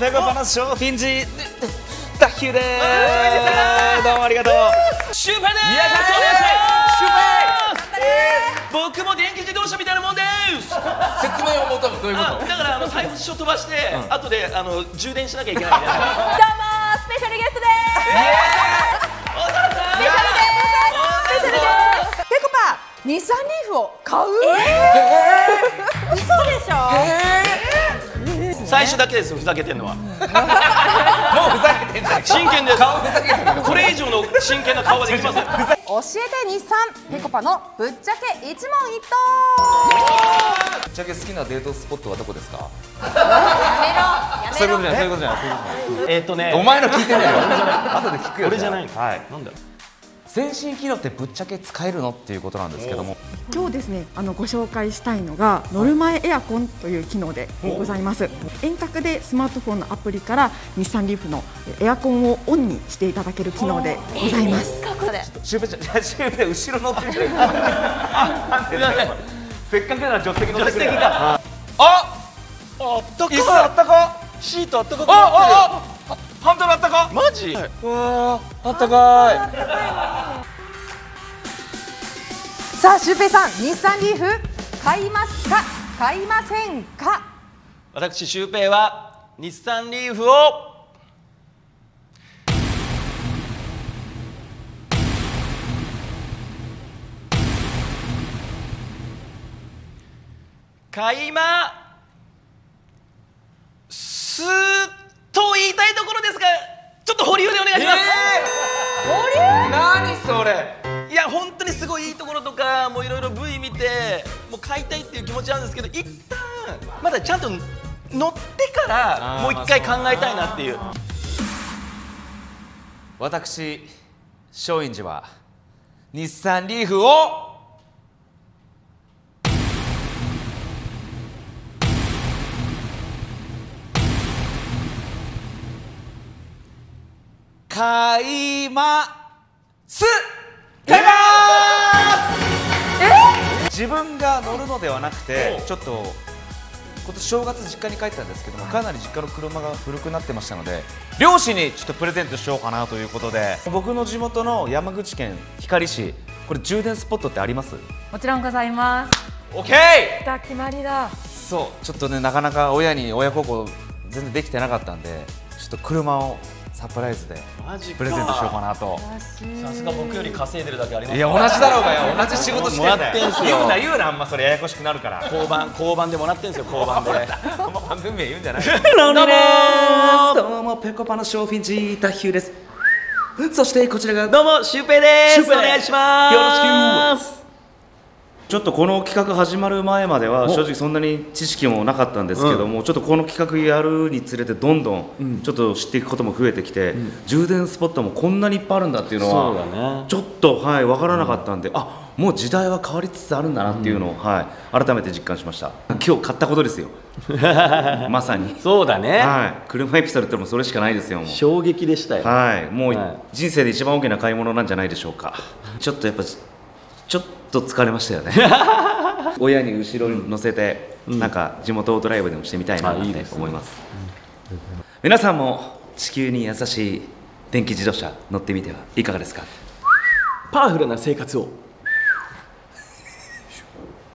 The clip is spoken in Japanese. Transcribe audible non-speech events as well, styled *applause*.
ペコパのショーフィンジダッヒューですどうもありがとう。シュウペイです。いやお願いします。僕も電気自動車みたいなもんです。説明を求むどういうあこだからあの最初飛ばして、後であの充電しなきゃいけないみたいなどうもスペシャルゲストです。おさらさん。スペシャルですスペシャルです。ペコパ日産リーフを買う？えー、嘘でしょ？最初だけですふざけてんのは。ともうふざけてんじゃん真剣です。顔ふざけてるこれ以上の真剣な顔はできません。教えて日産ペコパのぶっちゃけ一問一答。ぶっちゃけ好きなデートスポットはどこですか？やめろそういうことじゃないそういうことじゃないそういうことじゃない。えっとね。お前の聞いてない。よ後で聞くよ俺じゃないはい。なんだ先進機能ってぶっちゃけ使えるのっていうことなんですけども。今日ですねあのご紹介したいのが乗る前エアコンという機能でございます。遠隔でスマートフォンのアプリから日産リーフのエアコンをオンにしていただける機能でございます。シュウペイちゃんシュウペイ後ろ乗ってるじゃないせっかくなら助手席乗ってくれああったかい椅子あったかシートあったかくあなってるハンドルあったかマジ、わああったかさあシュウペイさん日産リーフ買いますか？買いませんか？私シュウペイは日産リーフを買いますと言いたいところですがちょっと保留でお願いします、い何それ？いや本当にすごいいいところとかもういろいろ V 見てもう買いたいっていう気持ちなんですけど一旦まだちゃんと乗ってからもう一回考えたいなっていう。私松陰寺は日産リーフを買います自分が乗るのではなくてちょっと今年正月実家に帰ったんですけどもかなり実家の車が古くなってましたので両親にちょっとプレゼントしようかなということで僕の地元の山口県光市これ充電スポットってあります？もちろんございます。OK だ決まりだ。そうちょっとねなかなか親に親孝行全然できてなかったんでちょっと車をサプライズでプレゼントしようかなと。さすが僕より稼いでるだけありますいや同じだろうがよ。同じ仕事してんだよ。もらってんすよ。言うな言うな。あんまそれややこしくなるから。交番交番でもらってんですよ交番で。この番組名言うんじゃないロニーで *laughs* す。どうもペコパのショーフィンジダッヒューです。そしてこちらがどうもシュウペイです。シュウペイ。お願いします。よろしくちょっとこの企画始まる前までは正直そんなに知識もなかったんですけども、ちょっとこの企画やるにつれてどんどんちょっと知っていくことも増えてきて、充電スポットもこんなにいっぱいあるんだっていうのはそうだね。ちょっとはい分からなかったんで、あもう時代は変わりつつあるんだなっていうのを、はい、改めて実感しました。今日買ったことですよ。*laughs* まさに、そうだね。はい、車エピソードってもうそれしかないですよ衝撃でしたよ。はい、もう、はい。人生で一番大きな買い物なんじゃないでしょうか。ちょっとやっぱちょっと疲れましたよね。*laughs* 親に後ろに乗せて、なんか地元ドライブでもしてみたいなって思います。皆さんも地球に優しい電気自動車乗ってみてはいかがですか？パワフルな生活を